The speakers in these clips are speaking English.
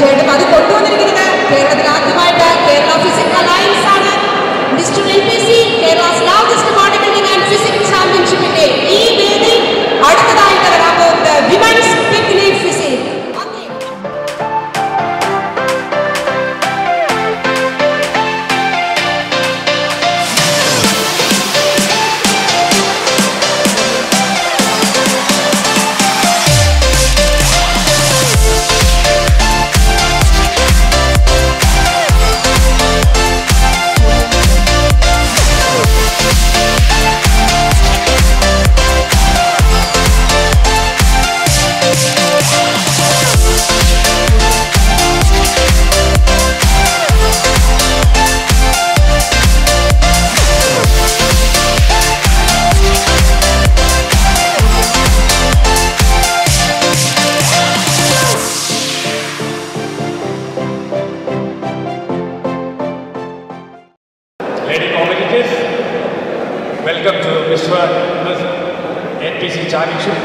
തീർച്ചയായിട്ടും അത് കൊണ്ടുവന്നിരിക്കുന്നത് Lady communicators, welcome to Vishwa NTC Charlie Show.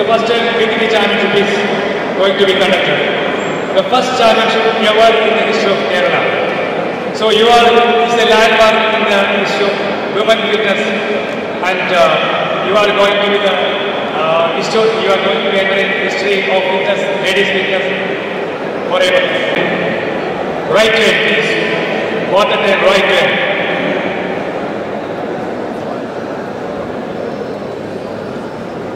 The first championship is going to be conducted. The first championship ever in the history of Kerala. So you are is a landmark in the history of women fitness and uh, you are going to be the uh, history, you are going to be entering history of fitness, ladies fitness forever. Right hand please. Water turn right hand.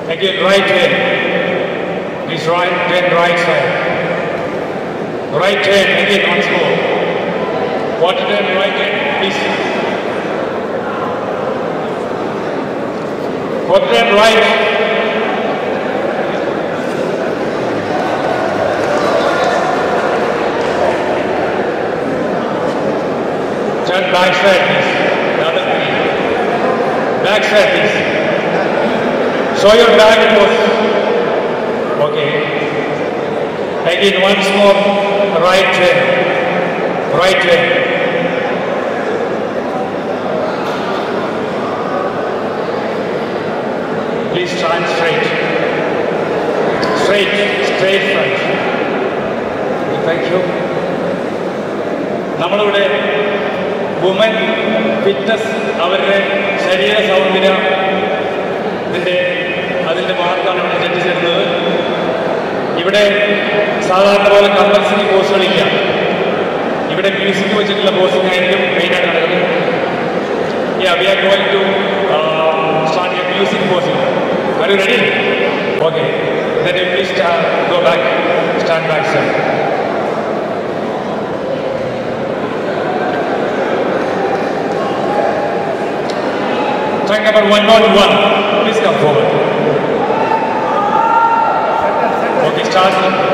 Again, right hand. This right, then right side. Right hand, again, once more. Water turn right hand, please. Water turn right. Turn back side, please. The other three. Back side, please. Show your back pose. Okay. Again, once more. Right hand. Right hand. Please stand straight. Straight. Straight front. Thank you. നമ്മളിവിടെ woman fitness അവരുടെ ശരീര സൗന്ദര്യം ഇവിടെ സാധാരണ പോലെ compulsory പോസുകളില്ല ഇവിടെ music വെച്ചിട്ടുള്ള posing ആയിരിക്കും മെയിനായിട്ട് നടക്കുന്നത് Yeah, we are going to uh, start a music posing. Are you ready? Okay. Then you please stand, go back, stand back, sir. Track number 101. Please come forward. Okay,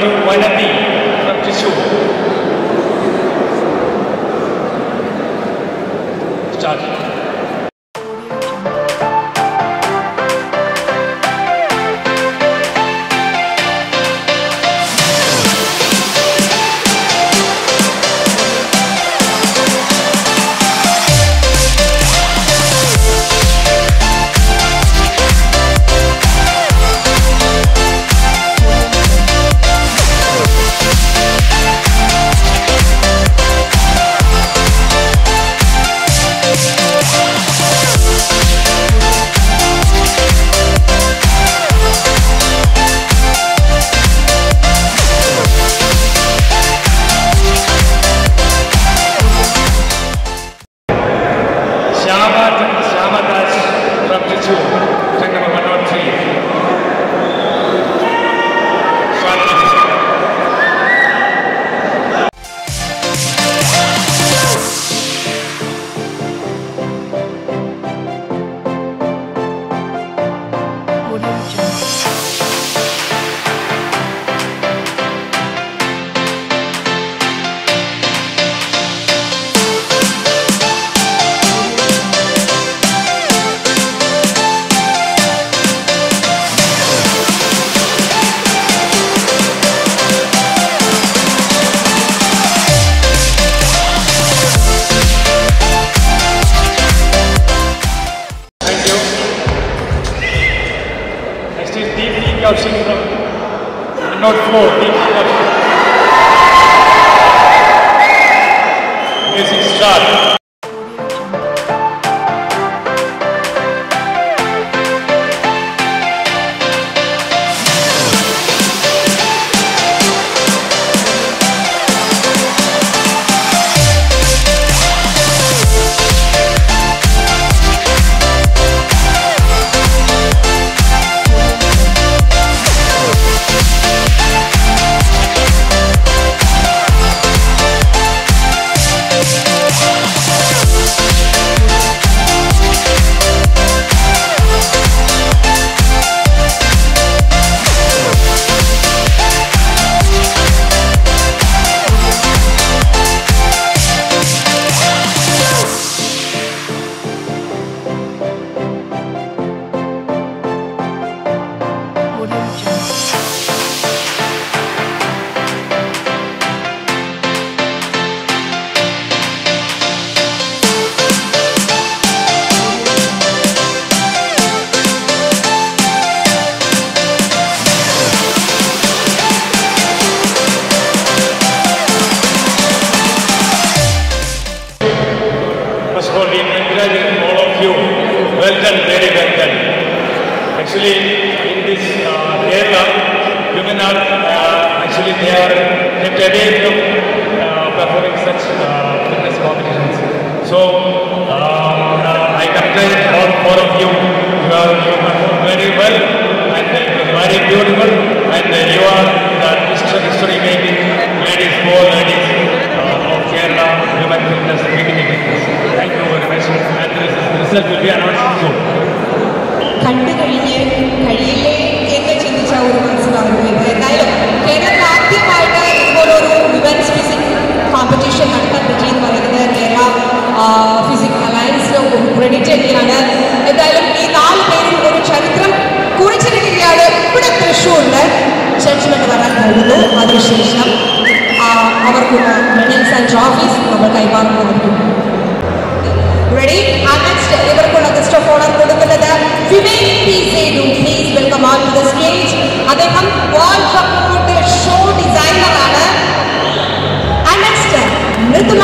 do Guarani, Criciúma. From they are kept away from uh, performing such uh, fitness competitions. So um, uh, I congratulate all four of you. You are you performed very well and it was very beautiful. And uh, you are the history, history making ladies, four ladies uh, of Kerala women fitness beginning fitness. Thank you very much. And the result will be announced soon. കണ്ടു കഴിഞ്ഞ് കഴിയില്ലേ എന്ന് ചിന്തിച്ച ഒരു physique അലയൻസിന് ഒരു credit തന്നെയാണ് എന്തായാലും ഈ നാല് പേരും ഒരു ചരിത്രം കുറിച്ചിരിക്കുകയാണ് ഇവിടെ തൃശ്ശൂരിൽ ജഡ്ജ്മെന്റ് വരാൻ പോകുന്നു അതിനുശേഷം ആ, അവർക്കുള്ള മെഡൽസ് ആൻഡ് ട്രോഫീസ് നമ്മൾ കൈമാറുന്നതായിരിക്കും റെഡി ആ നെക്സ്റ്റ് ഇവർക്കുള്ള ഗസ്റ്റ് ഓഫ് ഓണർ കൊടുക്കുന്നത് Vivek P Sethu please welcome on to the stage അദ്ദേഹം വാൾ support show ഡിസൈനറാണ് and next Mridula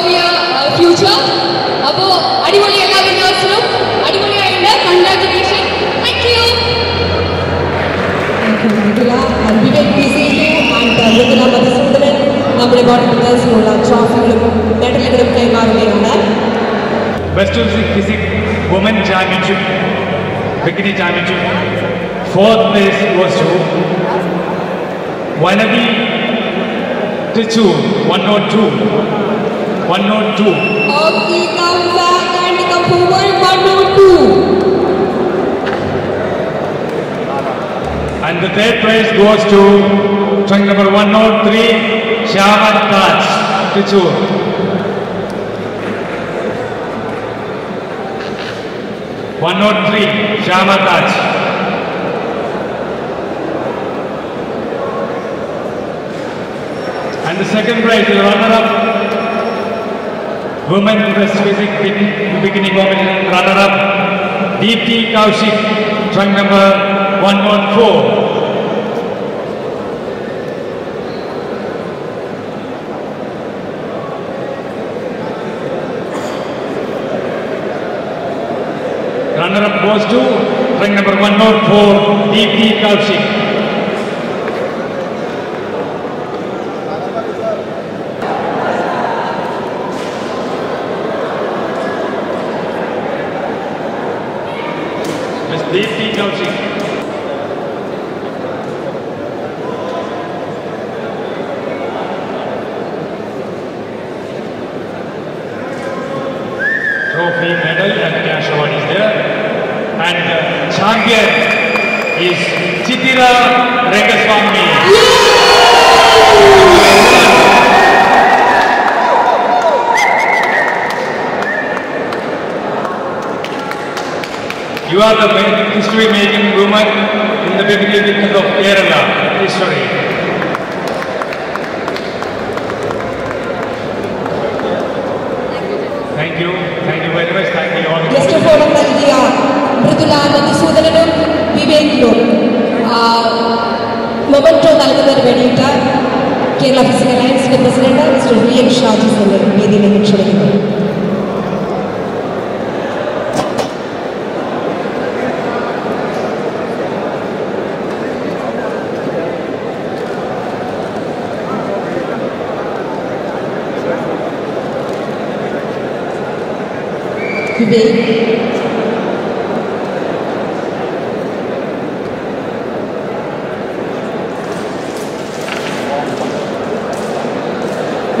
of your future അപ്പോൾ അടിപൊളി എല്ലാ വിന്നേഴ്സിനും അടിപൊളിയായിട്ട് congratulation thank you Mridula Vivek P C and Mridula Madhusoodanan നമ്മുടെ ബോഡിബിൽഡേഴ്സിനുള്ള ട്രോഫികളും മെഡലുകളും കൈമാറുകയാണ് Best of Physics Women Championship, Bikini Championship. Fourth place goes to Vanavi Tichu, 102. 102. Okay, come back and come forward, 102. And the third place goes to trunk number 103, Shaman Taj, Tichu. One note three, Shama Taj. And the second prize is runner-up, Women Physics Bikini Competition runner-up, Deepthi Kaushik, trunk number 114. Runner-up goes to rank number 104, DP Kaushik. Champion is Chitira Rengaswamy. You are the history-making woman in the beginning of Kerala history. Memento தலைவர் வெளியிட்டார். Kerala physical அலையன்ஸுக்கு பிரசிடெண்டாக mister V N Shaji sir மீதி நிகழ்ச்சியடைகிறார் Today, തന്നെ വേദിയിലേക്ക് ക്ഷണിക്കുന്നു വിവേക്